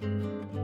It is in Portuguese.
Música